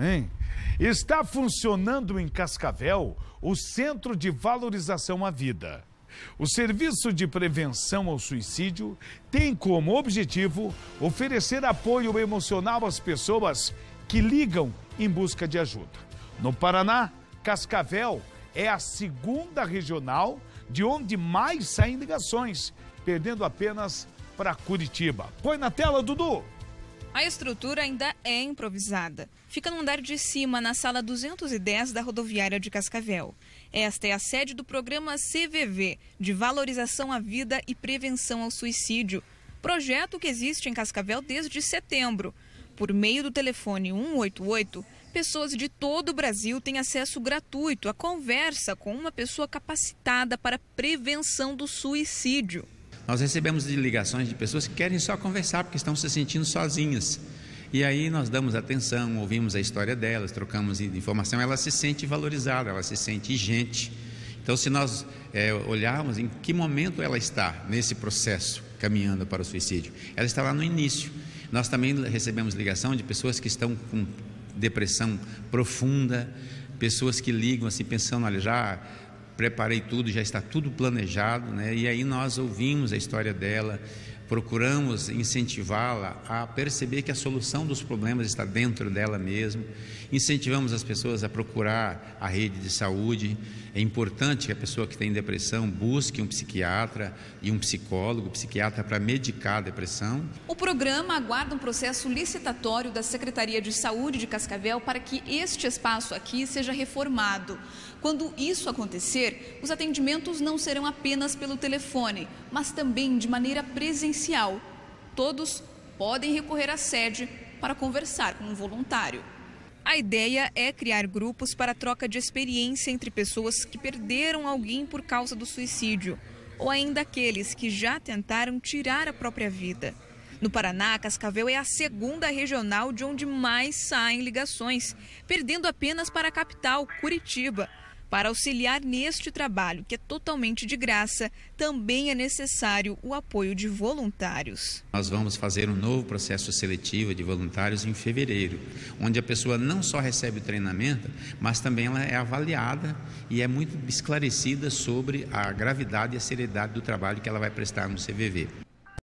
Hein? Está funcionando em Cascavel o Centro de Valorização à Vida. O Serviço de Prevenção ao Suicídio tem como objetivo oferecer apoio emocional às pessoas que ligam em busca de ajuda. No Paraná, Cascavel é a segunda regional de onde mais saem ligações, perdendo apenas para Curitiba. Põe na tela, Dudu! A estrutura ainda é improvisada. Fica no andar de cima, na sala 210 da rodoviária de Cascavel. Esta é a sede do programa CVV, de Valorização à Vida e Prevenção ao Suicídio, projeto que existe em Cascavel desde setembro. Por meio do telefone 188, pessoas de todo o Brasil têm acesso gratuito à conversa com uma pessoa capacitada para prevenção do suicídio. Nós recebemos ligações de pessoas que querem só conversar porque estão se sentindo sozinhas. E aí nós damos atenção, ouvimos a história delas, trocamos informação, ela se sente valorizada, ela se sente gente. Então, se nós é, olharmos em que momento ela está nesse processo caminhando para o suicídio, ela está lá no início. Nós também recebemos ligação de pessoas que estão com depressão profunda, pessoas que ligam assim pensando, olha, já preparei tudo, já está tudo planejado, né? E aí nós ouvimos a história dela, procuramos incentivá-la a perceber que a solução dos problemas está dentro dela mesmo. Incentivamos as pessoas a procurar a rede de saúde. É importante que a pessoa que tem depressão busque um psiquiatra e um psicólogo, psiquiatra para medicar a depressão. O programa aguarda um processo licitatório da Secretaria de Saúde de Cascavel para que este espaço aqui seja reformado. Quando isso acontecer, os atendimentos não serão apenas pelo telefone, mas também de maneira presencial. Todos podem recorrer à sede para conversar com um voluntário. A ideia é criar grupos para troca de experiência entre pessoas que perderam alguém por causa do suicídio, ou ainda aqueles que já tentaram tirar a própria vida. No Paraná, Cascavel é a segunda regional de onde mais saem ligações, perdendo apenas para a capital, Curitiba. Para auxiliar neste trabalho, que é totalmente de graça, também é necessário o apoio de voluntários. Nós vamos fazer um novo processo seletivo de voluntários em fevereiro, onde a pessoa não só recebe o treinamento, mas também ela é avaliada e é muito esclarecida sobre a gravidade e a seriedade do trabalho que ela vai prestar no CVV.